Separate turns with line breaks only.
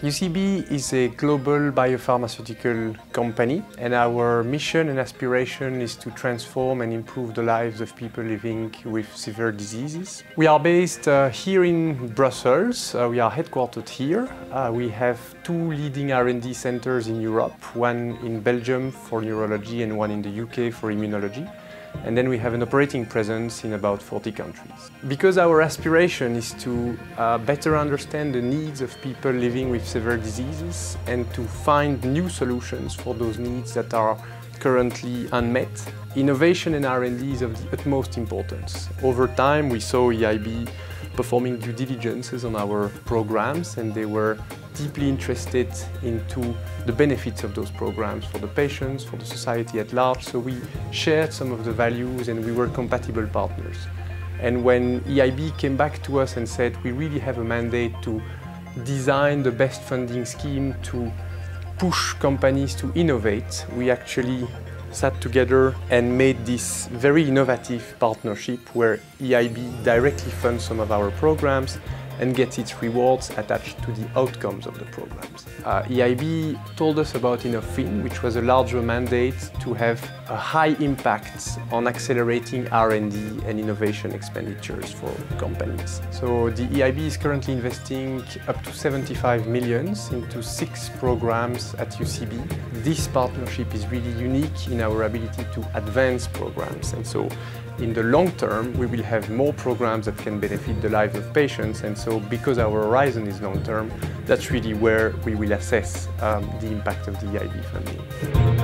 UCB is a global biopharmaceutical company and our mission and aspiration is to transform and improve the lives of people living with severe diseases. We are based uh, here in Brussels, uh, we are headquartered here. Uh, we have two leading R&D centers in Europe, one in Belgium for neurology and one in the UK for immunology and then we have an operating presence in about 40 countries. Because our aspiration is to uh, better understand the needs of people living with severe diseases and to find new solutions for those needs that are currently unmet, innovation and R&D is of the utmost importance. Over time we saw EIB performing due diligences on our programs and they were deeply interested into the benefits of those programs for the patients, for the society at large. So we shared some of the values and we were compatible partners. And when EIB came back to us and said, we really have a mandate to design the best funding scheme to push companies to innovate, we actually sat together and made this very innovative partnership where EIB directly funds some of our programs and gets its rewards attached to the outcomes of the programs. Uh, EIB told us about InnovFin, which was a larger mandate to have a high impact on accelerating R&D and innovation expenditures for companies. So the EIB is currently investing up to 75 millions into six programs at UCB. This partnership is really unique in our ability to advance programs and so in the long term, we will have more programs that can benefit the lives of patients. And so because our horizon is long term, that's really where we will assess um, the impact of the EIB funding.